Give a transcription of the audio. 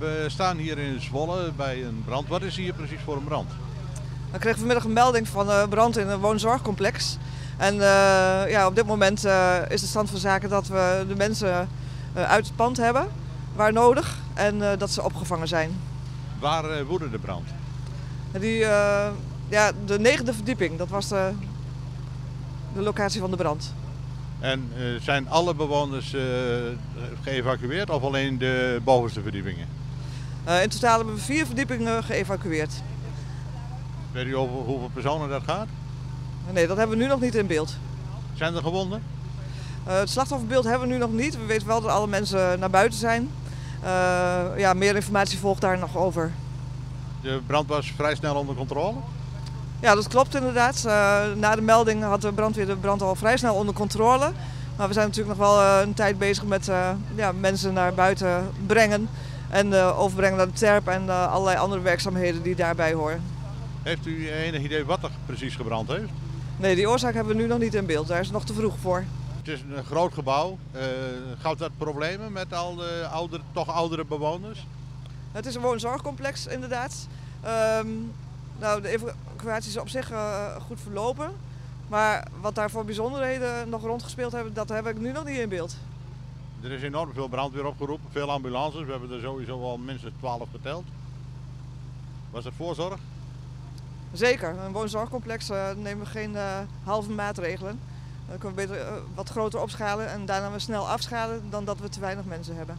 We staan hier in Zwolle bij een brand. Wat is hier precies voor een brand? We kregen vanmiddag een melding van eh, brand in een woonzorgcomplex. En eh, ja, op dit moment eh, is de stand van zaken dat we de mensen uit het pand hebben, waar nodig, en dat ze opgevangen zijn. Waar woedde de brand? Die, ja, de negende verdieping, dat was de, de locatie van de brand. En zijn alle bewoners geëvacueerd of alleen de bovenste verdiepingen? Eh, in totaal hebben we vier verdiepingen geëvacueerd. Weet u over hoeveel personen dat gaat? Nee, dat hebben we nu nog niet in beeld. Zijn er gewonden? Eh, het slachtofferbeeld hebben we nu nog niet. We weten wel dat alle mensen naar buiten zijn. Eh, ja, meer informatie volgt daar nog over. De brand was vrij snel onder controle. Ja, dat klopt inderdaad. Na de melding had de brandweer de brand al vrij snel onder controle. Maar we zijn natuurlijk nog wel een tijd bezig met ja, mensen naar buiten brengen. En eh, overbrengen naar de terp en eh, allerlei andere werkzaamheden die daarbij horen. Heeft u enig idee wat er precies gebrand heeft? Nee, die oorzaak hebben we nu nog niet in beeld. Daar is het nog te vroeg voor. Het is een groot gebouw. Uh, gaat dat problemen met al de oudere, toch oudere bewoners? Het is een woonzorgcomplex inderdaad. Ehm, nou, de evacuatie is op zich goed verlopen. Maar wat daar voor bijzonderheden nog rondgespeeld hebben, dat heb ik nu nog niet in beeld. Er is enorm veel brandweer opgeroepen, veel ambulances. We hebben er sowieso al minstens 12 geteld. Was er voorzorg? Zeker, een woonzorgcomplex eh, nemen we geen eh, halve maatregelen. Dan kunnen we beter eh, wat groter opschalen en daarna weer snel afschalen dan dat we te weinig mensen hebben.